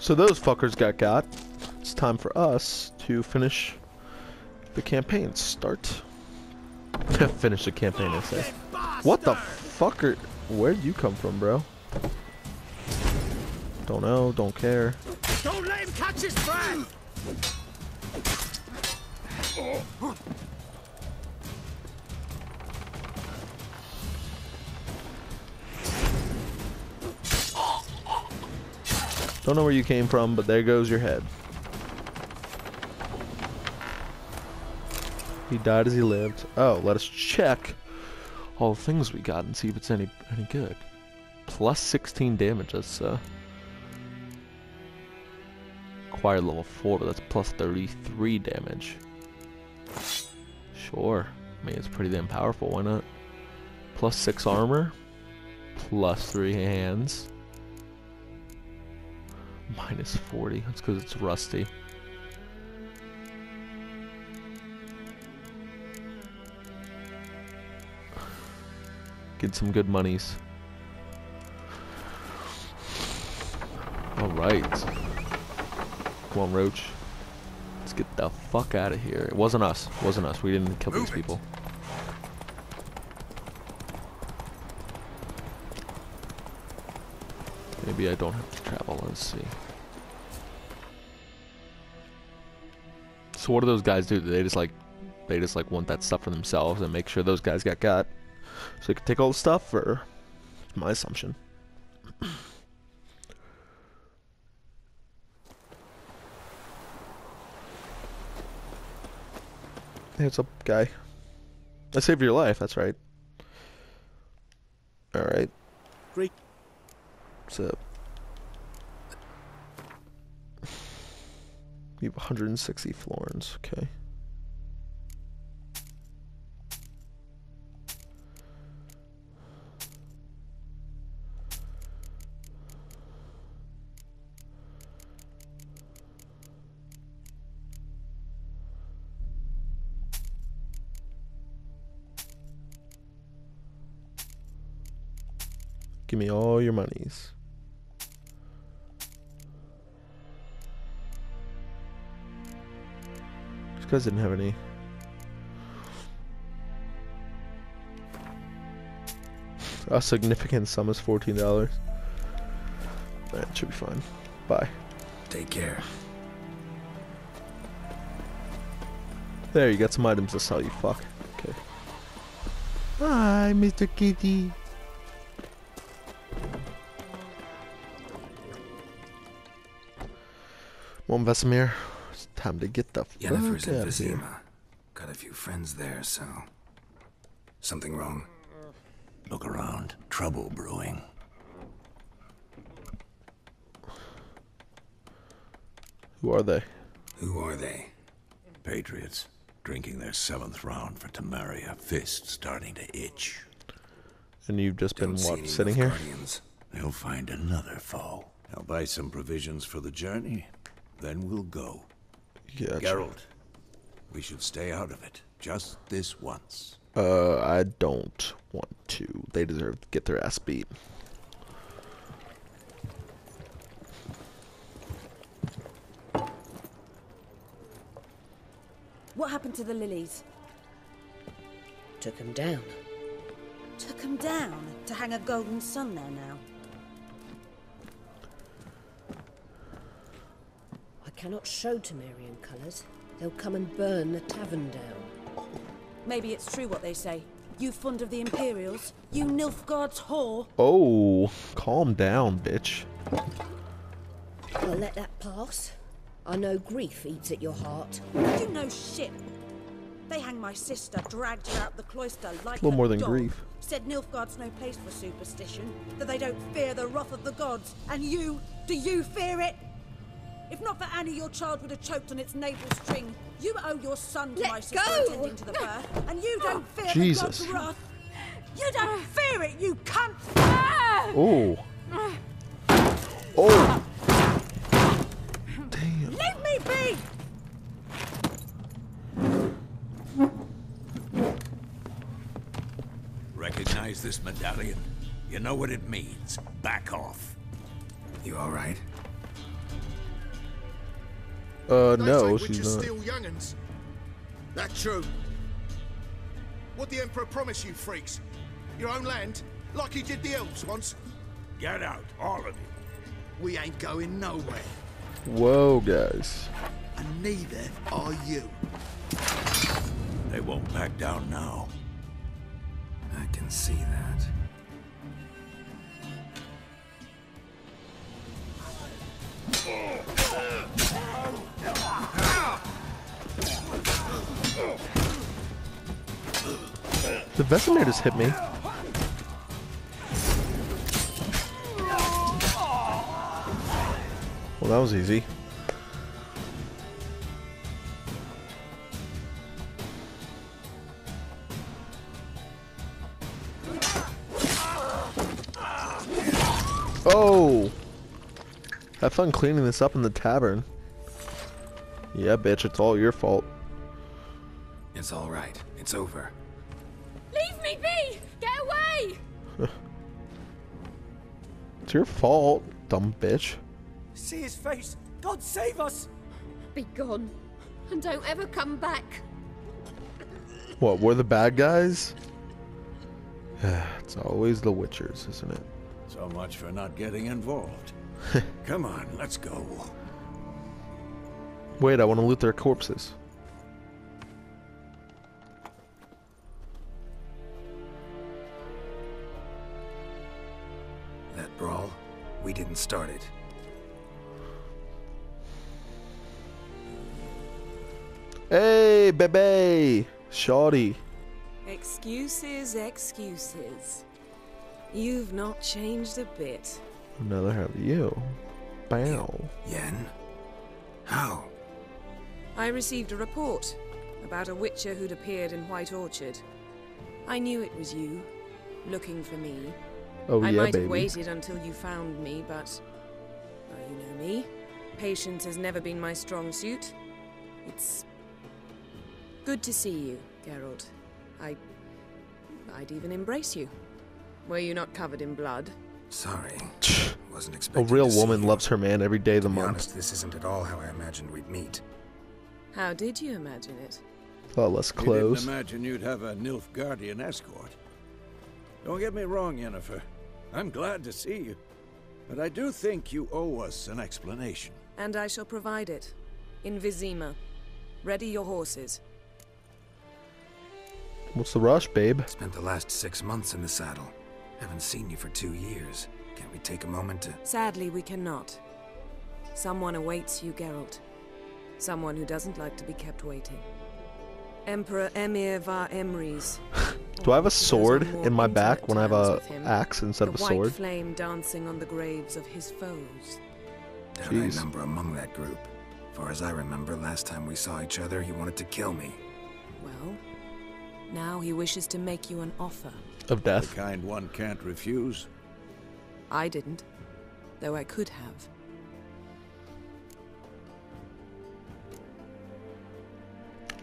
So those fuckers got got. It's time for us to finish the campaign. Start. finish the campaign, I say. What the fucker? Where'd you come from, bro? Don't know, don't care. Don't let him catch his! Don't know where you came from, but there goes your head. He died as he lived. Oh, let us check all the things we got and see if it's any any good. Plus 16 damage. That's uh, acquired level 4, but that's plus 33 damage. Sure. I mean, it's pretty damn powerful. Why not? Plus 6 armor. Plus 3 hands. Minus 40. That's because it's rusty. Get some good monies. Alright. Come on, Roach. Let's get the fuck out of here. It wasn't us. It wasn't us. We didn't kill Move these it. people. Maybe I don't have to travel. Let's see. So what do those guys do? Do they just like, they just like want that stuff for themselves and make sure those guys got got, so they can take all the stuff? Or my assumption. Hey, what's up, guy? I saved your life. That's right. All right. Great. What's up? You have 160 florins. Okay. Give me all your monies. These guys didn't have any. A significant sum is fourteen dollars. That should be fine. Bye. Take care. There, you got some items to sell. You fuck. Okay. Hi, Mr. Kitty. One Vesemir. It's time to get the fuck Yennefer's in out of here. Got a few friends there, so... Something wrong? Look around. Trouble brewing. Who are they? Who are they? Patriots. Drinking their seventh round for Temeria. Fist starting to itch. And you've just been Don't see what sitting here? Nilfgaardians. They'll find another foe. I'll buy some provisions for the journey. Then we'll go. Yeah. Geralt, we should stay out of it. Just this once. Uh, I don't want to. They deserve to get their ass beat. What happened to the lilies? Took them down. Took them down to hang a golden sun there now. Cannot show Temerian colours. They'll come and burn the tavern down. Maybe it's true what they say. You fond of the Imperials? You Nilfgaard's whore? Oh, calm down, bitch. I'll let that pass. I know grief eats at your heart. You know shit. They hang my sister, dragged her out the cloister like A little more than dog. grief. Said Nilfgaard's no place for superstition, that they don't fear the wrath of the gods. And you, do you fear it? If not for Annie, your child would have choked on its navel string. You owe your son to Let my sister go! attending to the birth, and you don't oh. fear Jesus. the gods' wrath. You don't oh. fear it, you cunt! Oh. Oh. Damn. Leave me be! Recognize this medallion? You know what it means. Back off. You alright? Uh, They no, she's not. steal young'uns. That true. What the Emperor promise you, freaks? Your own land? Like he did the elves once? Get out, all of you. We ain't going nowhere. Whoa, guys. And neither are you. They won't back down now. I can see that. The Vesemir just hit me. Well, that was easy. Oh! Have fun cleaning this up in the tavern. Yeah, bitch, it's all your fault. It's all right. It's over. Leave me be! Get away! It's your fault, dumb bitch. See his face! God save us! Be gone. And don't ever come back. What, we're the bad guys? it's always the Witchers, isn't it? So much for not getting involved. Come on, let's go. Wait, I want to loot their corpses. We didn't start it. Hey, baby! Shawty. Excuses, excuses. You've not changed a bit. Another have you. Bow. Yen? How? I received a report about a witcher who'd appeared in White Orchard. I knew it was you, looking for me. Oh, I yeah, might baby. have waited until you found me, but. Well, you know me. Patience has never been my strong suit. It's. good to see you, Geralt. I. I'd even embrace you. Were you not covered in blood? Sorry. Wasn't A real to see woman you. loves her man every day of the To be month. honest, this isn't at all how I imagined we'd meet. How did you imagine it? A lot less You clothes. didn't imagine you'd have a Nilfgaardian escort. Don't get me wrong, Yennefer. I'm glad to see you. But I do think you owe us an explanation. And I shall provide it. In Vizima. Ready your horses. What's the rush, babe? Spent the last six months in the saddle. Haven't seen you for two years. Can't we take a moment to... Sadly, we cannot. Someone awaits you, Geralt. Someone who doesn't like to be kept waiting. Emperor Emhyr var Emreis. Do I have a sword in my back when I have terms a him. axe instead the of a white sword? flame dancing on the graves of his foes. Doubt Jeez. I number among that group. Far as I remember, last time we saw each other, he wanted to kill me. Well, now he wishes to make you an offer. Of The death. kind one can't refuse. I didn't, though I could have.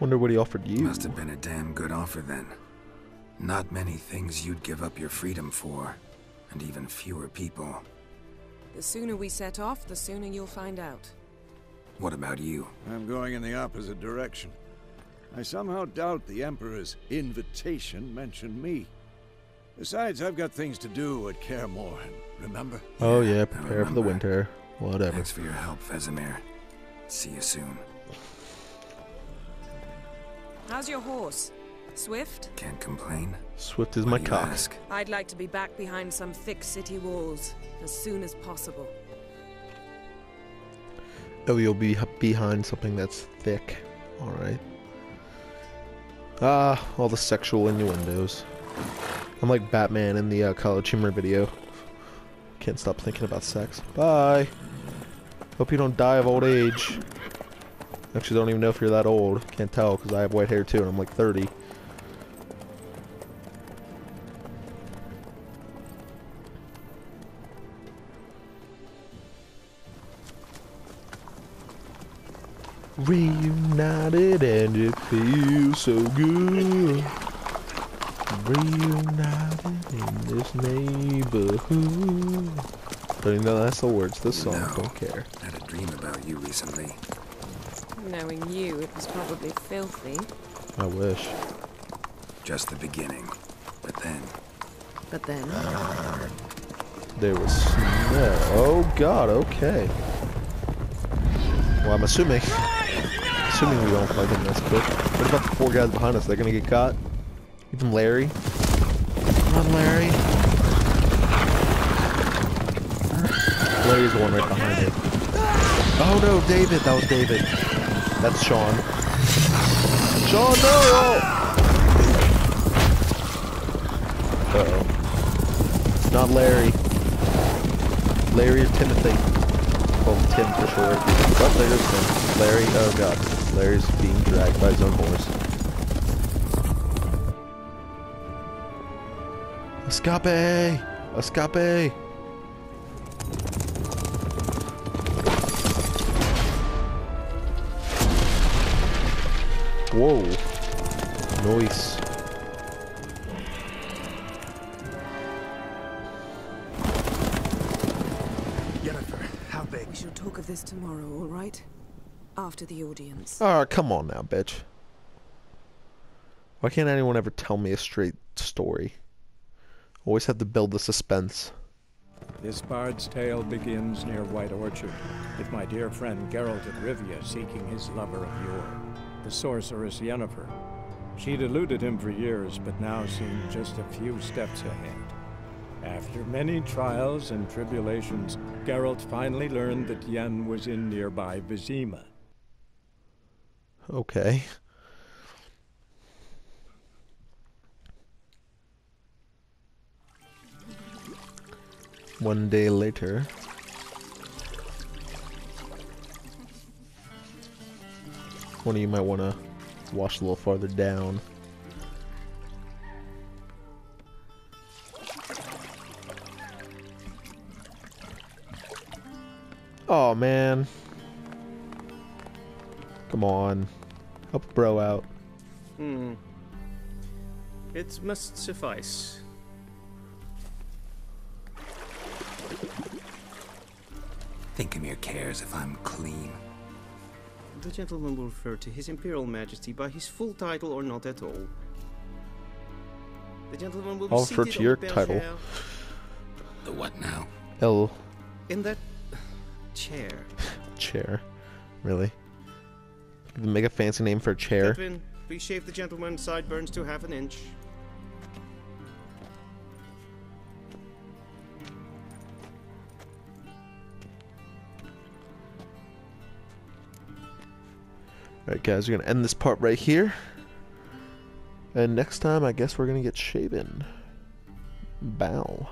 Wonder what he offered you. Must have been a damn good offer then. Not many things you'd give up your freedom for, and even fewer people. The sooner we set off, the sooner you'll find out. What about you? I'm going in the opposite direction. I somehow doubt the Emperor's invitation mentioned me. Besides, I've got things to do at Kaer Morhen, remember? Oh yeah, I prepare for the winter. Whatever. Thanks for your help, Vesemir. See you soon. How's your horse? Swift? Can't complain. Swift is Why my do you cock. ask? I'd like to be back behind some thick city walls as soon as possible. Oh, you'll be behind something that's thick. Alright. Ah, all the sexual innuendos. I'm like Batman in the uh, College Humor video. Can't stop thinking about sex. Bye. Hope you don't die of old age. Actually, don't even know if you're that old. Can't tell because I have white hair too and I'm like 30. Reunited and it feels so good. Reunited in this neighborhood. Don't even know that's the words to the song. No. Don't care. I Had a dream about you recently. Knowing you, it was probably filthy. I wish. Just the beginning. But then, But then, There was snow. Oh god, okay. Well, I'm assuming. Assuming we don't fight them this quick. What about the four guys behind us? They're gonna get caught? Even Larry? Come on, Larry. Larry's the one right behind it. Oh no, David. That was David. That's Sean. Sean, no! Uh-oh. It's not Larry. Larry or Timothy. Well, Tim for short. But there's Tim. Larry, oh god. Larry's being dragged by his own horse. Escape! Escape! Whoa. Noise. Shall talk of this tomorrow, all right? After the audience. Ah, come on now, bitch. Why can't anyone ever tell me a straight story? Always have to build the suspense. This bard's tale begins near White Orchard, with my dear friend Geralt of Rivia seeking his lover of yore, the sorceress Yennefer. She'd eluded him for years, but now seemed just a few steps ahead. After many trials and tribulations, Geralt finally learned that Yen was in nearby Vizima. Okay. One day later. One of you might want to wash a little farther down. Oh man. Come on. Help a bro out. Hmm. It must suffice. Think of your cares if I'm clean. The gentleman will refer to His Imperial Majesty by his full title or not at all. The gentleman will be I'll refer seated to on your title. The what now? L In that chair. chair. Really? Make a fancy name for a chair. Edwin, please shave the gentleman's sideburns to half an inch. Alright guys, we're gonna end this part right here. And next time I guess we're gonna get shaven. Bow.